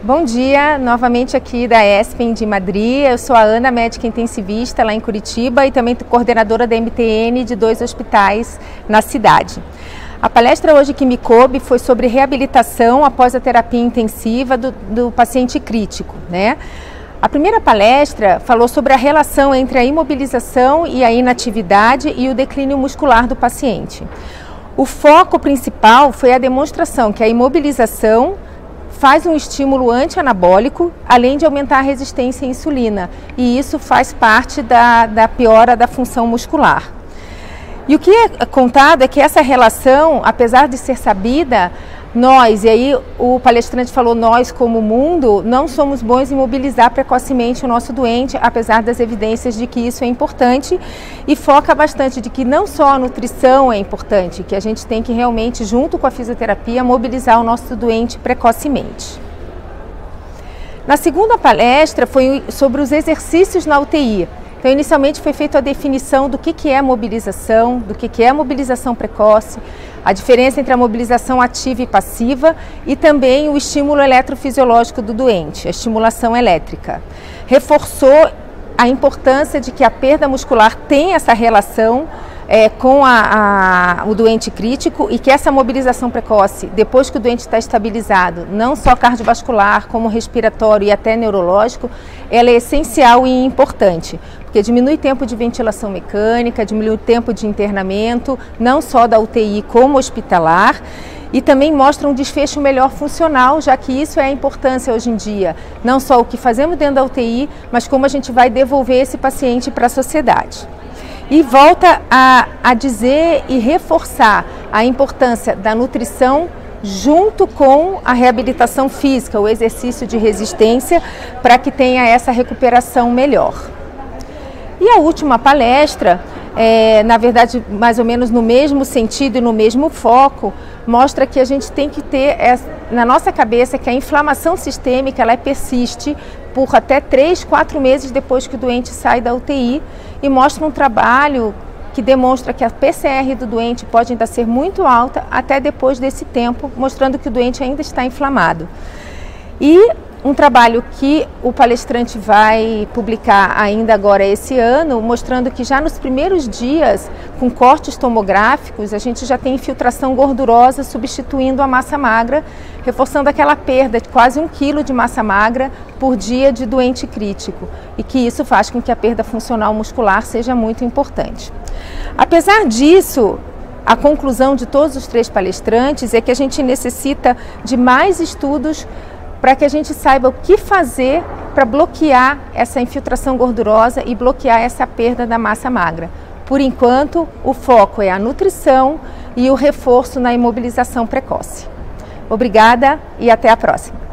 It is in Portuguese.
Bom dia, novamente aqui da ESPEN de Madrid. Eu sou a Ana, médica intensivista lá em Curitiba e também coordenadora da MTN de dois hospitais na cidade. A palestra hoje que me coube foi sobre reabilitação após a terapia intensiva do, do paciente crítico, né? A primeira palestra falou sobre a relação entre a imobilização e a inatividade e o declínio muscular do paciente. O foco principal foi a demonstração que a imobilização faz um estímulo anti-anabólico, além de aumentar a resistência à insulina. E isso faz parte da, da piora da função muscular. E o que é contado é que essa relação, apesar de ser sabida, nós, e aí o palestrante falou nós como mundo, não somos bons em mobilizar precocemente o nosso doente, apesar das evidências de que isso é importante e foca bastante de que não só a nutrição é importante, que a gente tem que realmente, junto com a fisioterapia, mobilizar o nosso doente precocemente. Na segunda palestra foi sobre os exercícios na UTI. Então, inicialmente foi feita a definição do que, que é mobilização, do que, que é mobilização precoce, a diferença entre a mobilização ativa e passiva e também o estímulo eletrofisiológico do doente, a estimulação elétrica. Reforçou a importância de que a perda muscular tem essa relação é, com a, a, o doente crítico e que essa mobilização precoce, depois que o doente está estabilizado, não só cardiovascular, como respiratório e até neurológico, ela é essencial e importante, porque diminui tempo de ventilação mecânica, diminui o tempo de internamento, não só da UTI como hospitalar, e também mostra um desfecho melhor funcional, já que isso é a importância hoje em dia, não só o que fazemos dentro da UTI, mas como a gente vai devolver esse paciente para a sociedade e volta a, a dizer e reforçar a importância da nutrição junto com a reabilitação física, o exercício de resistência, para que tenha essa recuperação melhor. E a última palestra, é, na verdade, mais ou menos no mesmo sentido e no mesmo foco, mostra que a gente tem que ter na nossa cabeça que a inflamação sistêmica ela persiste por até 3, 4 meses depois que o doente sai da UTI e mostra um trabalho que demonstra que a PCR do doente pode ainda ser muito alta até depois desse tempo, mostrando que o doente ainda está inflamado. E um trabalho que o palestrante vai publicar ainda agora esse ano, mostrando que já nos primeiros dias, com cortes tomográficos, a gente já tem infiltração gordurosa substituindo a massa magra, reforçando aquela perda de quase um quilo de massa magra por dia de doente crítico, e que isso faz com que a perda funcional muscular seja muito importante. Apesar disso, a conclusão de todos os três palestrantes é que a gente necessita de mais estudos para que a gente saiba o que fazer para bloquear essa infiltração gordurosa e bloquear essa perda da massa magra. Por enquanto, o foco é a nutrição e o reforço na imobilização precoce. Obrigada e até a próxima.